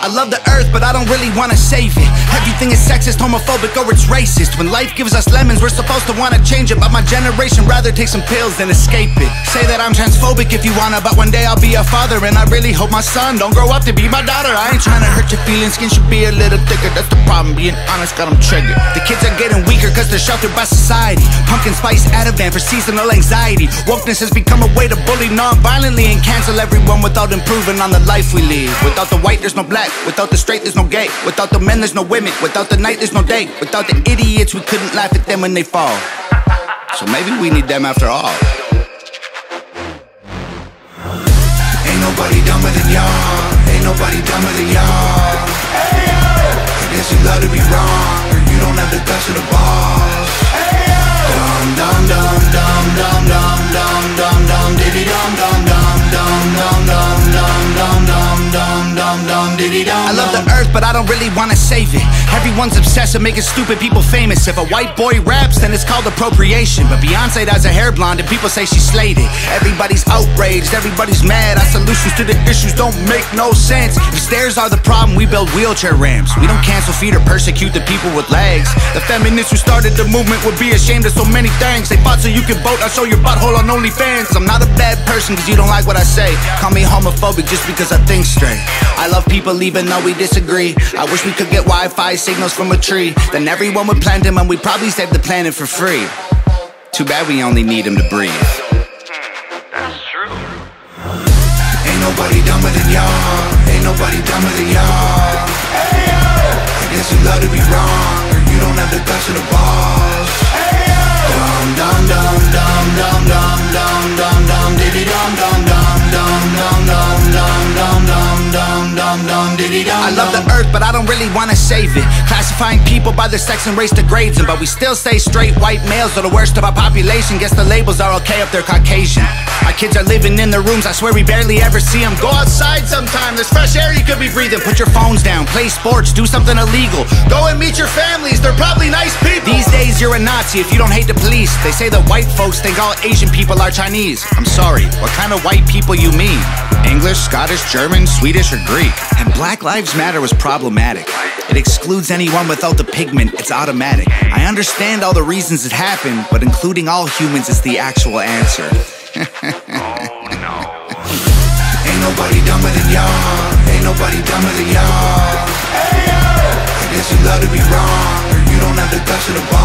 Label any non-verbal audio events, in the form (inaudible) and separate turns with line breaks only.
I love the earth, but I don't really wanna save it. Everything is sexist, homophobic, or it's racist. When life gives us lemons, we're supposed to wanna change it. But my generation rather take some pills than escape it. Say that I'm transphobic if you wanna, but one day I'll be a father. And I really hope my son don't grow up to be my daughter. I ain't trying to hurt your feelings, skin should be a little thicker. That's the problem, being honest, got them triggered. The kids are getting weaker cause they're sheltered by society. Pumpkin spice Ativan for seasonal anxiety. Wokeness has become a way to bully non-violently and cancel everyone without improving on the life we lead. Without the white, there's no black. Without the straight, there's no gay. Without the men, there's no women. Without the night, there's no day. Without the idiots, we couldn't laugh at them when they fall. So maybe we need them after all.
Ain't nobody dumber than y'all. Ain't nobody dumber than y'all. I guess you love to be wrong, you don't have the guts of the boss. Dum diddy dum.
But I don't really wanna save it. Everyone's obsessed with making stupid people famous. If a white boy raps, then it's called appropriation. But Beyonce does a hair blonde, and people say she slayed it. Everybody's outraged, everybody's mad. Our solutions to the issues don't make no sense. If stairs are the problem, we build wheelchair ramps. We don't cancel feet or persecute the people with legs. The feminists who started the movement would be ashamed of so many things. They fought so you could vote. I'll show your butthole on OnlyFans. I'm not a bad person because you don't like what I say. Call me homophobic just because I think straight. I love people even though we disagree. I wish we could get Wi Fi signals from a tree. Then everyone would plant them and we'd probably save the planet for free. Too bad we only need them to breathe.
That's true.
Ain't nobody dumber than y'all. Ain't nobody dumber than y'all. I guess you love to be wrong, or you don't have the guts of the boss. Dum dum dum dum dum dum dum diddy dum.
I love the earth, but I don't really wanna save it. Classifying people by their sex and race degrades them, but we still say straight white males are the worst of our population. Guess the labels are okay if they're Caucasian. My kids are living in their rooms, I swear we barely ever see them. Go outside sometime, there's fresh air you could be breathing. Put your phones down, play sports, do something illegal. Go and meet your families, they're probably nice people. You're a Nazi if you don't hate the police. They say that white folks think all Asian people are Chinese. I'm sorry, what kind of white people you mean? English, Scottish, German, Swedish, or Greek? And Black Lives Matter was problematic. It excludes anyone without the pigment, it's automatic. I understand all the reasons it happened, but including all humans is the actual answer. (laughs)
Ain't nobody dumber than y'all. Ain't nobody dumber than y'all. I guess you love to be wrong, or you don't have the guts of the boss.